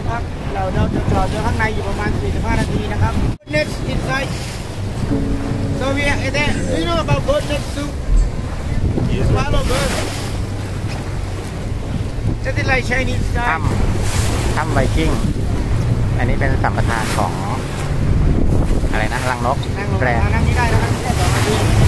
ะครับ เราเราจะจอดอยู่ข้างในอยู่ประมาณ 45 นาทีนะครับ next inside so we are there do you know about bird next soup you swallow bird just like Chinese guy ถ้ำถ้ำไวกิ้งอันนี้เป็นสัมปทานของ อะไรนะรังนกแปลนั่งนี่ได้นะครับแค่สองนาที